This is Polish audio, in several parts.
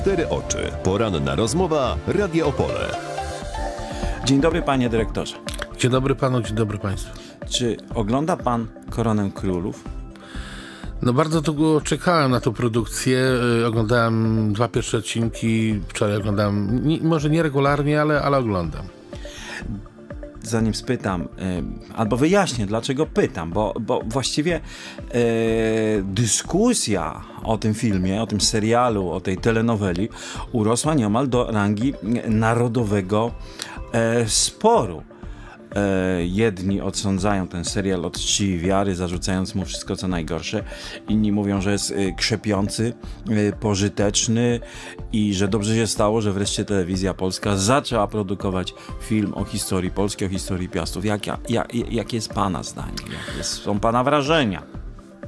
cztery oczy. Poranna rozmowa Radio Opole. Dzień dobry, panie dyrektorze. Dzień dobry panu, dzień dobry państwu. Czy ogląda pan Koronę Królów? No bardzo długo czekałem na tą produkcję. Y, Oglądałem dwa pierwsze odcinki. Wczoraj oglądałem, może nie regularnie, ale, ale oglądam. Zanim spytam, albo wyjaśnię, dlaczego pytam, bo, bo właściwie y, dyskusja o tym filmie, o tym serialu, o tej telenoweli urosła nieomal do rangi narodowego e, sporu. E, jedni odsądzają ten serial od czci i wiary, zarzucając mu wszystko co najgorsze. Inni mówią, że jest e, krzepiący, e, pożyteczny i że dobrze się stało, że wreszcie telewizja polska zaczęła produkować film o historii Polski, o historii Piastów. Jak, jak, jest Pana zdanie? Jakie są Pana wrażenia?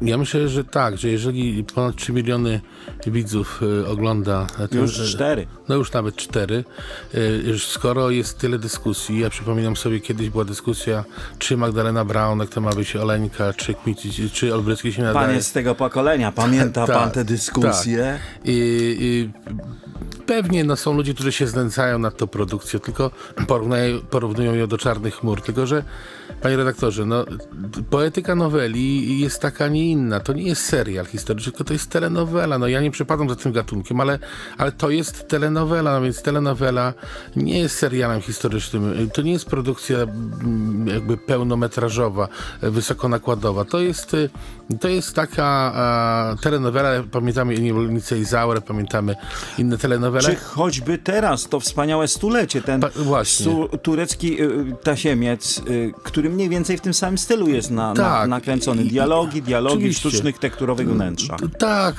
Ja myślę, że tak, że jeżeli ponad 3 miliony widzów y, ogląda... ten- Już cztery. No już nawet cztery. Y, już skoro jest tyle dyskusji, ja przypominam sobie, kiedyś była dyskusja, czy Magdalena Braunek to ma być Oleńka, czy, Kmicic, czy Olbrycki się nadaje. Pan jest z tego pokolenia, pamięta Tak, Pan te dyskusje? Tak. I, i pewnie no, są ludzie, którzy się znęcają nad tą produkcją, tylko porównują, porównują ją do czarnych chmur. Tylko, że panie redaktorze, no, poetyka noweli jest taka, nie inna. To nie jest serial historyczny, tylko to jest telenowela. No ja nie przypadam za tym gatunkiem, ale, ale to jest telenowela, no więc telenowela nie jest serialem historycznym. To nie jest produkcja mm, jakby pełnometrażowa, wysokonakładowa. To jest, y, to jest taka a, telenowela, pamiętamy Niewolnicę i Zaurę, pamiętamy inne telenowele. Czy choćby teraz, to wspaniałe stulecie, ten Pa- właśnie. su- turecki y, tasiemiec, y, który mniej więcej w tym samym stylu jest na, na, Tak. nakręcony. I- i- Dialogi, dialogi oczywiście. sztucznych, tekturowych wnętrza. Tak,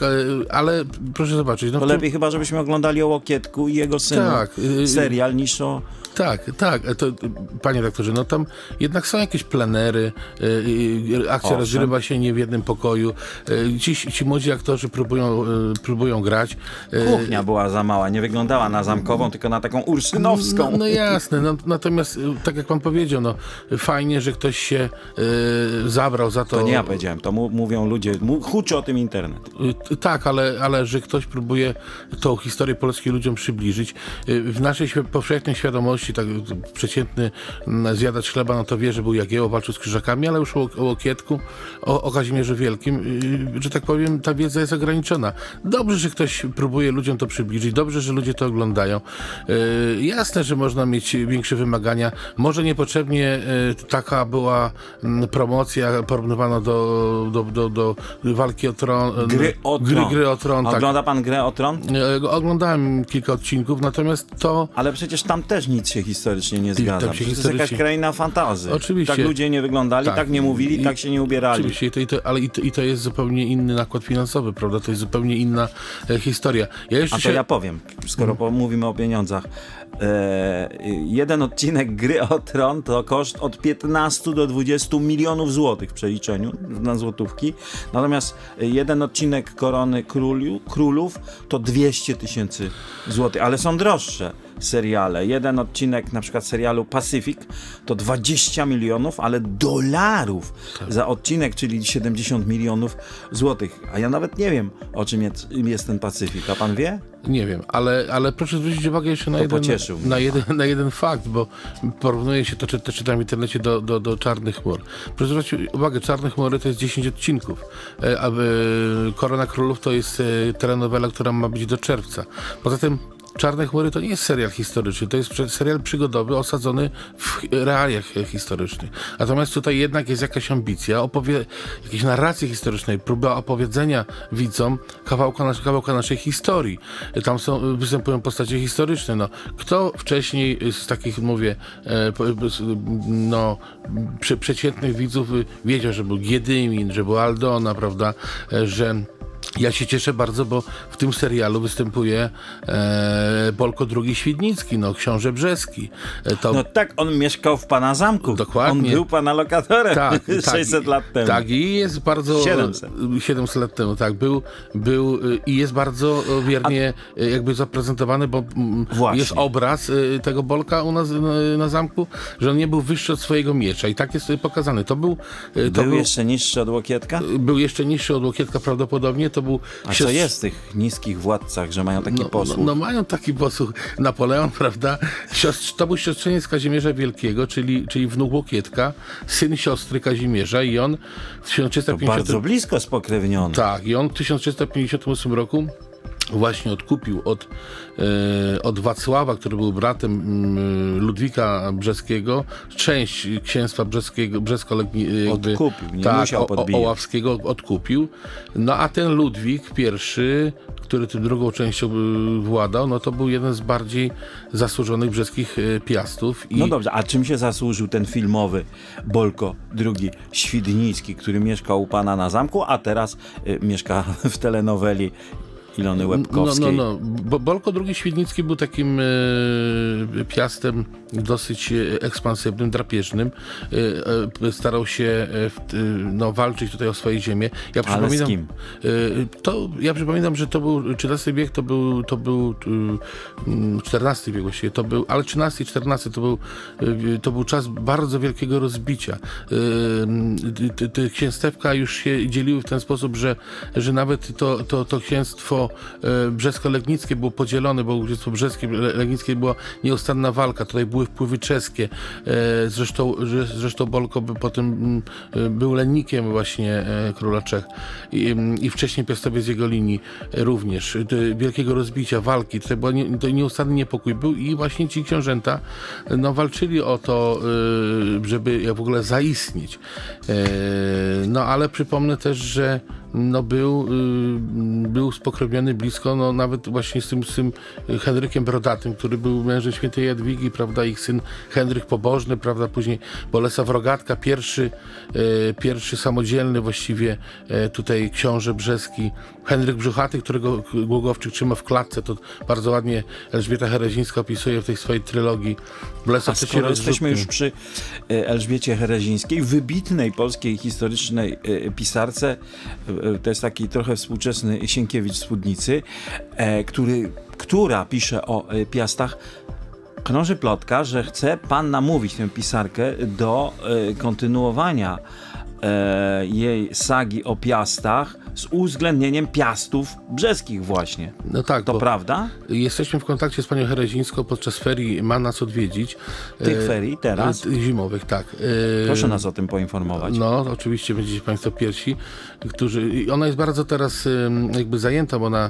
ale, proszę zobaczyć. No To lepiej chyba, żebyśmy oglądali o Łokietku i jego synu Tak, y- serial niż o... Tak, tak. To, panie doktorze, no tam jednak są jakieś plenery, y, y, akcja Owszem. rozgrywa się nie w jednym pokoju. Y, ci, ci młodzi aktorzy próbują, y, próbują grać. Kuchnia była za mała, nie wyglądała na zamkową, tylko na taką urszynowską. No, no jasne, no, natomiast tak jak pan powiedział, no fajnie, że ktoś się zabrał za to. To nie ja powiedziałem, to mówią ludzie, huczy o tym internet. Tak, ale, ale że ktoś próbuje tą historię polskiej ludziom przybliżyć. W naszej powszechnej świadomości, tak przeciętny mm, zjadacz chleba, no to wie, że był Jagiełło, walczył z krzyżakami, ale już o, o Łokietku, o, o Kazimierzu Wielkim, y, że tak powiem, ta wiedza jest ograniczona. Dobrze, że ktoś próbuje ludziom to przybliżyć, dobrze, że ludzie to oglądają. Y, Jasne, że można mieć większe wymagania. Może niepotrzebnie y, taka była mm, promocja porównywana do, do, do, do walki o tron. Gry o Gry, tron. gry o tron, tak. Ogląda pan grę o tron? Oglądałem kilka odcinków, natomiast to. Ale przecież tam też nic się historycznie nie tam zgadza. się Przecież to jest jakaś historycznie- kraina fantazy. Oczywiście. Tak ludzie nie wyglądali, tak, Tak. nie mówili, I- tak się nie ubierali. Oczywiście, i to, i to, ale i to, i to jest zupełnie inny nakład finansowy, prawda? To jest zupełnie inna e, historia. Ja jeszcze A to się... ja powiem, skoro po, mówimy o pieniądzach. E, jeden odcinek gry o tron to koszt od 15 do 20 milionów złotych w przeliczeniu na złotówki. Natomiast jeden odcinek Korony Królu, Królów to 200 tysięcy złotych, ale są droższe seriale. Jeden odcinek na przykład serialu Pacific to 20 milionów, ale dolarów za odcinek, czyli 70 milionów złotych. A ja nawet nie wiem, o czym jest, jest ten Pacyfik. A pan wie? Nie wiem, ale, ale proszę zwrócić uwagę jeszcze na, jeden, na, jeden, na jeden fakt, bo porównuje się to, czy, to czytam w internecie, do, do, do Czarnych Chmur. Proszę zwrócić uwagę, Czarne Chmury to jest 10 odcinków, a e, Korona Królów to jest e, telenowela, która ma być do czerwca. Poza tym Czarne Chmury to nie jest serial historyczny, to jest serial przygodowy osadzony w realiach e, historycznych. Natomiast tutaj jednak jest jakaś ambicja, opowie, jakiejś narracji historycznej, próba opowiedzenia widzom kawałka, nas, kawałka naszej historii. E, Tam są, występują postacie historyczne. No, kto wcześniej z takich, mówię, e, z- no, prze, przeciętnych widzów wiedział, że był Giedymin, że był Aldona, prawda, e, że ja się cieszę bardzo, bo w tym serialu występuje e, Bolko II Świdnicki, no książę Brzeski. E, to, No tak, on mieszkał w pana zamku. Dokładnie. On był pana lokatorem tak, 600 tak, lat temu. Tak, i jest bardzo... 700. 700 lat temu, tak. Był, był y, i jest bardzo y, wiernie y, jakby zaprezentowany, bo mm, Właśnie. jest obraz tego Bolka u nas na, na zamku, że on nie był wyższy od swojego miecza i tak jest pokazany. To był... To Był był jeszcze niższy od Łokietka? był jeszcze niższy od Łokietka prawdopodobnie, to był... A co jest w tych niskich władcach, że mają taki no, posłuch? No, no mają taki posłuch. Napoleon, prawda? To był siostrzeniec Kazimierza Wielkiego, czyli, czyli wnuk Łokietka, syn siostry Kazimierza i on w 1350... Bardzo blisko spokrewniony. Tak, i on w 1358 roku właśnie odkupił od, e, od Wacława, który był bratem mm, Ludwika Brzeskiego, część księstwa brzeskiego, brzesko jakby, Odkupił, nie tak, musiał o- podbijać. Oławskiego odkupił. No a ten Ludwik I, który tym drugą częścią y, władał, no to był jeden z bardziej zasłużonych brzeskich piastów. I No dobrze, a czym się zasłużył ten filmowy Bolko II Świdnicki, który mieszkał u pana na zamku, a teraz mieszka w telenoweli Ilony No, Łebkowskiej? no, no. Bo Bolko II Świdnicki był takim e, piastem dosyć e, ekspansywnym, drapieżnym. E, e, starał się e, e, no, walczyć tutaj o swoje ziemię. Ja Ale z przypominam, kim? e, to, ja przypominam, że to był XIII wiek, to był, to był XIV wiek właściwie, to był, ale XIII i XIV to był, to był czas bardzo wielkiego rozbicia. Te księstewka już się dzieliły w ten sposób, że, że nawet to, to, to księstwo e, brzesko-legnickie było podzielone, bo księstwo brzeskie, le- legnickie była nieustanna walka. Tutaj były wpływy czeskie. E, Zresztą, zresztą Bolko by potem e, był lennikiem właśnie króla Czech i, i wcześniej piastowiec z jego linii również. Wielkiego rozbicia, walki. Była nie, to nieustanny niepokój był i właśnie ci książęta no, walczyli o to, żeby w ogóle zaistnieć. No ale przypomnę też, że no był, y, był spokrewniony blisko, no nawet właśnie z tym, z tym Henrykiem Brodatym, który był mężem świętej Jadwigi, prawda, ich syn Henryk Pobożny, prawda, później Bolesław Rogatka, pierwszy, e, pierwszy samodzielny właściwie e, tutaj książę brzeski, Henryk Brzuchaty, którego Głogowczyk trzyma w klatce, to bardzo ładnie Elżbieta Herezińska opisuje w tej swojej trylogii. A Bolesław III skoro jesteśmy już przy Elżbiecie Herezińskiej, wybitnej polskiej historycznej pisarce, to jest taki trochę współczesny Sienkiewicz Spódnicy, e, który, która pisze o e, Piastach, krąży plotka, że chce pan namówić tę pisarkę do e, kontynuowania e, jej sagi o Piastach z uwzględnieniem Piastów brzeskich właśnie. No tak, To bo prawda? jesteśmy w kontakcie z panią Herezińską podczas ferii, ma nas odwiedzić. Tych ferii teraz? e, Zimowych, tak. E, Proszę nas o tym poinformować. No, oczywiście będziecie Państwo pierwsi, którzy. Ona jest bardzo teraz jakby zajęta, bo ona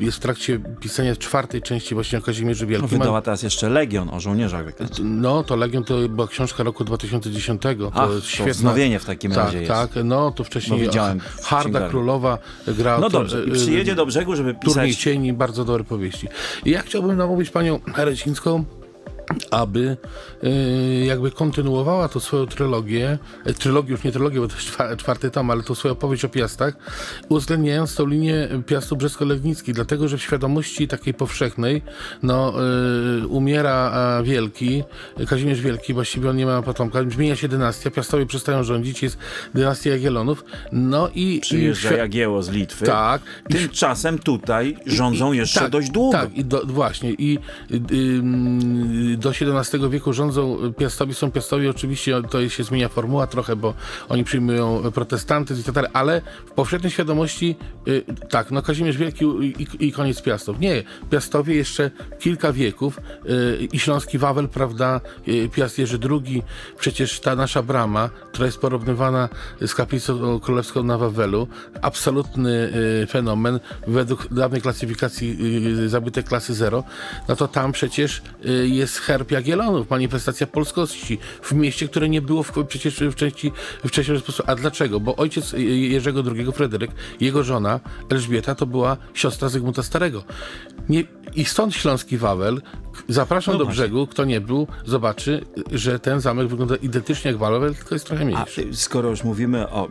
jest w trakcie pisania czwartej części właśnie o Kazimierzu Wielkim. Wydała teraz jeszcze Legion o żołnierzach. No, to Legion to była książka roku 2010. To Ach, świetna. wznowienie w takim tak, razie jest. Tak, no to wcześniej No, widziałem Harda księgarni. Królowa grała. No dobrze, i przyjedzie do brzegu, żeby Turniej pisać... Cieni, bardzo dobre powieści. I ja chciałbym namówić panią Herecińską, aby e, jakby kontynuowała tą swoją trylogię, e, trylogię już nie trylogię, bo to jest czwa- czwarty tom, ale tą swoją opowieść o Piastach, uwzględniając tą linię Piastu Brzesko-Legnicki, dlatego, że w świadomości takiej powszechnej, no, e, umiera Wielki, Kazimierz Wielki, właściwie on nie ma potomka, zmienia się dynastia, Piastowie przestają rządzić, jest dynastia Jagiellonów, no i... Przyjeżdża i Jagieło z Litwy. Tak. I Tymczasem tutaj rządzą jeszcze tak, dość długo. Tak, i do, właśnie. I y, y, do XVII wieku rządzą Piastowie, są Piastowie, oczywiście to się zmienia formuła trochę, bo oni przyjmują protestantyzm i tak dalej, ale w powszechnej świadomości y, tak, no Kazimierz Wielki i, i, koniec Piastów. Nie, Piastowie jeszcze kilka wieków y, i Śląski Wawel, prawda, y, Piast Jerzy II, przecież ta nasza brama, która jest porównywana z kaplicą królewską na Wawelu, absolutny fenomen według dawnej klasyfikacji zabytek klasy 0, no to tam przecież jest herb Jagiellonów, manifestacja polskości w mieście, które nie było w, przecież w części wcześniej sposób. A dlaczego? Bo ojciec Jerzego II, Fryderyk, jego żona Elżbieta to była siostra Zygmunta Starego. Nie, I stąd Śląski Wawel. Zapraszam No do właśnie. brzegu, kto nie był, zobaczy, że ten zamek wygląda identycznie jak Wawel, tylko jest trochę A mniejszy. y, skoro już mówimy o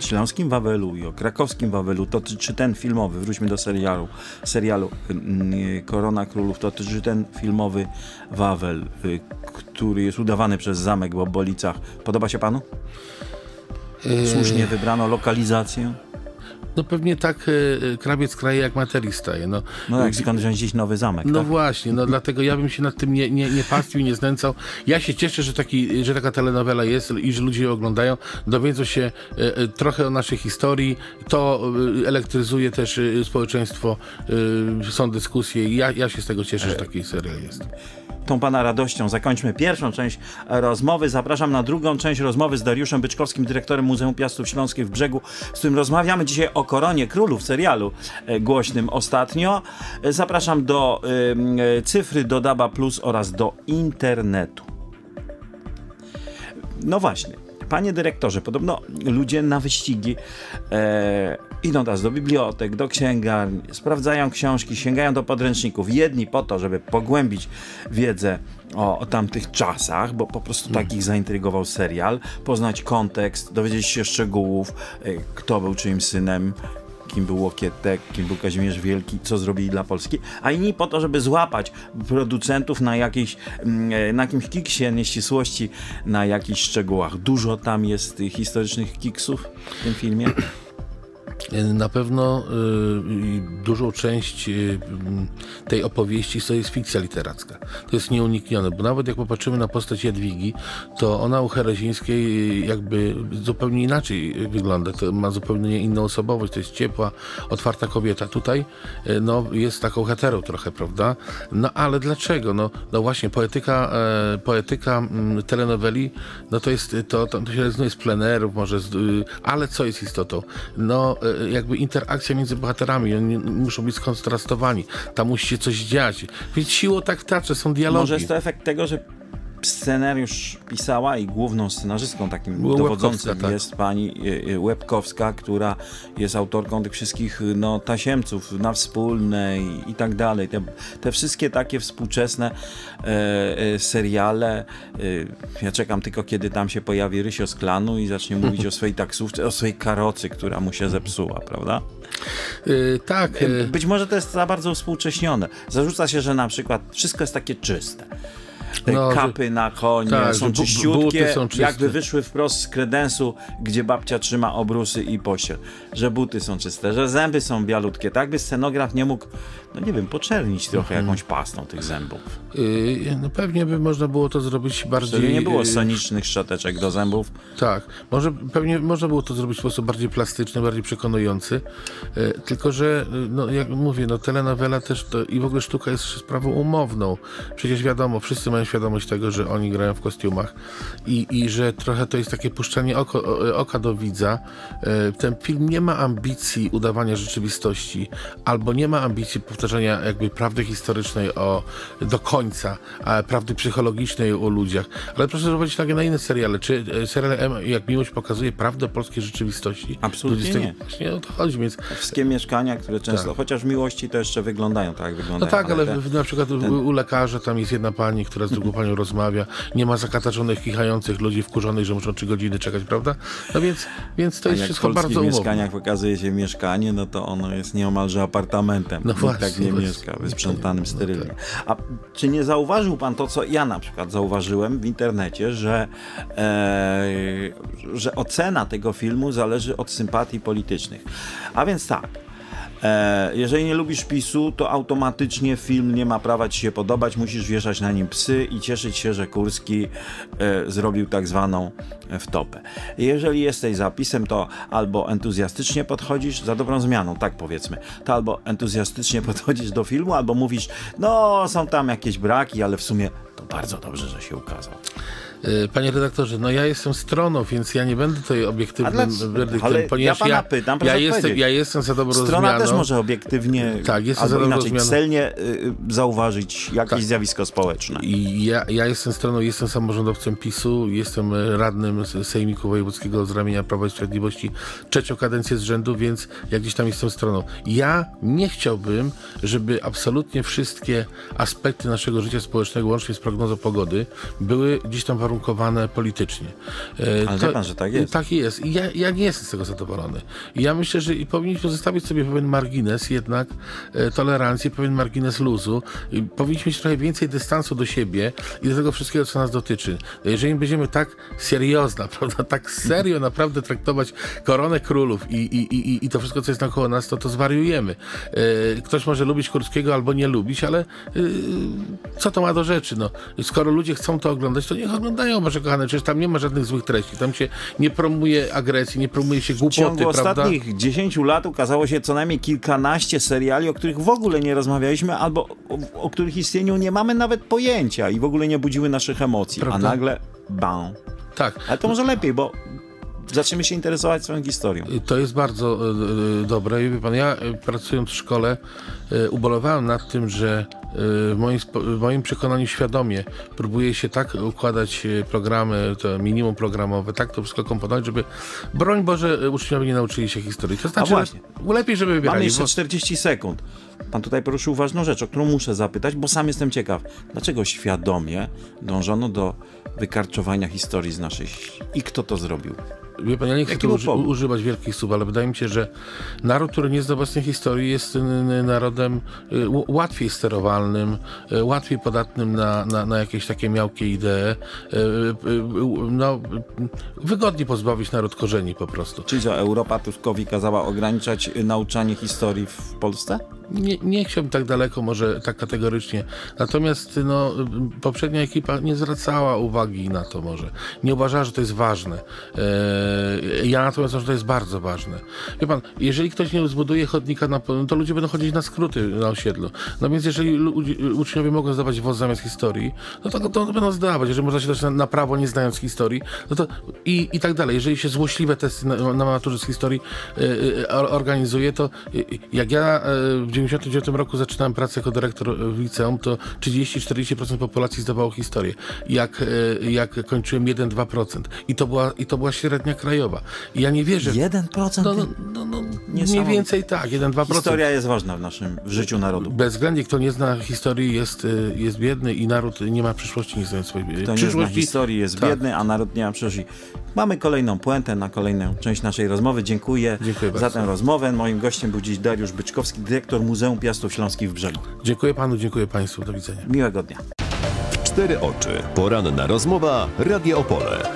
śląskim Wawelu i o krakowskim Wawelu, to czy, ten filmowy, wróćmy do serialu, serialu y, Korona Królów, to czy ten filmowy Wawel, y, który jest udawany przez zamek w Obolicach, podoba się panu? Yy. Słusznie wybrano lokalizację? No pewnie tak e, krabiec kraje jak materii staje. No, No jak skąd wziąć dziś nowy zamek, no tak? właśnie, no dlatego ja bym się nad tym nie, nie, nie pastwił, nie znęcał. Ja się cieszę, że, taki, że taka telenowela jest i że ludzie ją oglądają, dowiedzą się e, e, trochę o naszej historii. To e, elektryzuje też e, społeczeństwo, e, są dyskusje i ja, ja się z tego cieszę, że taki serial jest. Tą pana radością zakończmy pierwszą część rozmowy. Zapraszam na drugą część rozmowy z Dariuszem Byczkowskim, dyrektorem Muzeum Piastów Śląskich w Brzegu, z którym rozmawiamy dzisiaj o koronie królów serialu e, głośnym ostatnio. E, Zapraszam do e, cyfry, do Daba Plus oraz do internetu. No właśnie. Panie dyrektorze, podobno ludzie na wyścigi e, idą teraz do bibliotek, do księgarni, sprawdzają książki, sięgają do podręczników. Jedni po to, żeby pogłębić wiedzę o, o tamtych czasach, bo po prostu tak ich zaintrygował serial, poznać kontekst, dowiedzieć się szczegółów, e, kto był czyim synem, kim był Łokietek, kim był Kazimierz Wielki, co zrobili dla Polski, a inni po to, żeby złapać producentów na jakiejś, mm, e, na jakimś kiksie nieścisłości, na jakichś szczegółach. Dużo tam jest tych historycznych kiksów w tym filmie. Na pewno y, dużą część m, tej opowieści to jest fikcja literacka. To jest nieuniknione, bo nawet jak popatrzymy na postać Jadwigi, to ona u Herezińskiej jakby zupełnie inaczej wygląda. To ma zupełnie inną osobowość, to jest ciepła, otwarta kobieta. Tutaj no, jest taką heterą trochę, prawda? No ale dlaczego? No, no właśnie, poetyka, e, poetyka telenoweli, no to jest, to, to, się rezygnuje z plenerów, może, z, y, ale co jest istotą? No e, jakby interakcja między bohaterami, oni muszą być skontrastowani, tam musi się coś dziać. Więc siłą tak w teatrze są dialogi. Może jest to efekt tego, że scenariusz pisała i główną scenarzystką takim Była dowodzącym Łebkowska, tak. jest pani y, y, Łebkowska, która jest autorką tych wszystkich no, tasiemców na wspólne i, tak dalej. Te, te wszystkie takie współczesne e, e, seriale. E, ja czekam tylko, kiedy tam się pojawi Rysio z klanu i zacznie mówić o swojej taksówce, o swojej karocy, która mu się zepsuła, prawda? Y, tak, Być może to jest za bardzo współcześnione. Zarzuca się, że na przykład wszystko jest takie czyste. Te No, że- kapy na konie tak, że są czyściutkie, są czyste. jakby wyszły wprost z kredensu, gdzie babcia trzyma obrusy i pościel. Że buty są czyste, że zęby są bialutkie. Tak by scenograf nie mógł, no nie wiem, poczernić trochę Mhm. jakąś pastą tych zębów. y, no pewnie by można było to zrobić bardziej... Żeby nie było y, sonicznych szczoteczek do zębów. Tak, może pewnie można było to zrobić w sposób bardziej plastyczny, bardziej przekonujący. E, tylko, że e, no, jak mówię, no telenowela też to, i w ogóle sztuka jest sprawą umowną. Przecież wiadomo, wszyscy mają świadomość tego, że oni grają w kostiumach i, i że trochę to jest takie puszczanie oko, o- oka do widza. E, ten film nie ma ambicji udawania rzeczywistości, albo nie ma ambicji powtarzania jakby prawdy historycznej o, do końca, a prawdy psychologicznej o ludziach. Ale proszę zwrócić uwagę na inne seriale. Czy e, serial M, jak miłość pokazuje prawdę polskiej rzeczywistości? Absolutnie nie. Właśnie o to chodzi, więc Wszystkie mieszkania, które często, Tak. chociaż w miłości to jeszcze wyglądają tak, jak No wyglądają. tak, ale te- w, na przykład u, u lekarza tam jest jedna pani, która z drugą panią rozmawia, nie ma zakatarzonych, kichających ludzi wkurzonych, że muszą trzy godziny czekać, prawda? No więc, więc to jest jak w wszystko bardzo umowne. mieszkaniach pokazuje się mieszkanie, no to ono jest nieomalże apartamentem. No właśnie, tak nie właśnie. mieszka, wysprzątanym sterylnie. A czy nie zauważył pan to, co ja na przykład zauważyłem w internecie, że, e, że ocena tego filmu zależy od sympatii politycznych. A więc tak. E, jeżeli nie lubisz PiSu, to automatycznie film nie ma prawa ci się podobać, musisz wieszać na nim psy i cieszyć się, że Kurski e, zrobił tak zwaną e, wtopę. Jeżeli jesteś zapisem, to albo entuzjastycznie podchodzisz, za dobrą zmianą, tak powiedzmy, to albo entuzjastycznie podchodzisz do filmu, albo mówisz, no są tam jakieś braki, ale w sumie to bardzo dobrze, że się ukazał. E, Panie redaktorze, no ja jestem stroną, więc ja nie będę tutaj obiektywnym werdyktem, Ale ja ponieważ pana ja, pytam, ja, jestem, ja jestem za dobrą Strona zmianą. też może obiektywnie, Tak, jestem albo za inaczej zmianą. celnie y, zauważyć jakieś Tak. zjawisko społeczne. I ja, ja jestem stroną, jestem samorządowcem PiSu, jestem radnym Sejmiku Wojewódzkiego z ramienia Prawa i Sprawiedliwości trzecią kadencję z rzędu, więc ja gdzieś tam jestem stroną. Ja nie chciałbym, żeby absolutnie wszystkie aspekty naszego życia społecznego, łącznie z prognozą pogody, były gdzieś tam warunkami uwarunkowane politycznie. E, Ale wie pan, że tak jest. Tak jest. I ja, ja nie jestem z tego zadowolony. I ja myślę, że i powinniśmy zostawić sobie pewien margines jednak e, tolerancji, pewien margines luzu. I powinniśmy mieć trochę więcej dystansu do siebie i do tego wszystkiego, co nas dotyczy. Jeżeli będziemy tak seriozna, prawda, tak serio naprawdę traktować koronę królów i, i, i, i to wszystko, co jest naokoło nas, to to zwariujemy. E, ktoś może lubić Kurskiego albo nie lubić, ale co to ma do rzeczy? No, skoro ludzie chcą to oglądać, to niech oglądają, może kochane, przecież tam nie ma żadnych złych treści, tam się nie promuje agresji, nie promuje się W głupoty, ciągu prawda? ostatnich 10 lat ukazało się co najmniej kilkanaście seriali, o których w ogóle nie rozmawialiśmy, albo o, o których istnieniu nie mamy nawet pojęcia i w ogóle nie budziły naszych emocji. Prawda. A nagle bam. Tak. Ale to może lepiej, bo zaczniemy się interesować swoją historią. To jest bardzo e, e, dobre. I wie pan, ja e, pracując w szkole ubolewałem nad tym, że w moim, w moim przekonaniu świadomie próbuje się tak układać programy, to minimum programowe, tak to wszystko komponować, żeby broń Boże uczniowie nie nauczyli się historii. To znaczy, właśnie. lepiej, żeby Mamy wybierali. jeszcze bo- 40 sekund. Pan tutaj poruszył ważną rzecz, o którą muszę zapytać, bo sam jestem ciekaw. Dlaczego świadomie dążono do wykarczowania historii z naszej... I kto to zrobił? Wie pan, ja nie chcę tu uży, używać wielkich słów, ale wydaje mi się, że naród, który nie zna własnej historii, jest y, y, narodem y, łatwiej sterowalnym, łatwiej podatnym na, na, na jakieś takie miałkie idee. No, wygodnie pozbawić naród korzeni po prostu. Czyli co, Europa Tuskowi kazała ograniczać nauczanie historii w Polsce? Nie, nie chciałbym tak daleko, może tak kategorycznie. Natomiast no, poprzednia ekipa nie zwracała uwagi na to może. Nie uważała, że to jest ważne. Eee, ja natomiast uważam, że to jest bardzo ważne. Wie pan, jeżeli ktoś nie zbuduje chodnika, na, to ludzie będą chodzić na skróty na osiedlu. No więc jeżeli uczniowie mogą zdawać WOS zamiast historii, no to, to będą zdawać. Jeżeli można się dać na, na prawo nie znając historii, no to i, i tak dalej. Jeżeli się złośliwe testy na, na maturze z historii e, e, or- organizuje, to jak ja e, 99 roku zaczynałem pracę jako dyrektor w liceum, to 30-40% populacji zdawało historię. Jak, e, jak kończyłem 1-2%. I to, była, I to była średnia krajowa. I ja nie wierzę. w- 1%? No, no, no, no, mniej więcej tak, 1-2%. Historia jest ważna w naszym w życiu narodu. Bezwzględnie kto nie zna historii jest, y, jest biedny i naród nie ma przyszłości, nie znając swojej Kto nie zna przyszłości. historii jest tak. biedny, a naród nie ma przyszłości. Mamy kolejną puentę na kolejną część naszej rozmowy. Dziękuję, Dziękuję za bardzo. tę rozmowę. Moim gościem był dziś Dariusz Byczkowski, dyrektor Muzeum Piastów Śląskich w Brzegu. Dziękuję panu, dziękuję państwu. Do widzenia. Miłego dnia. Cztery oczy. Poranna rozmowa. Radio Opole.